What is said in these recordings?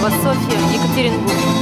Новософья, Екатеринбург.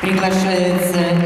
приглашается.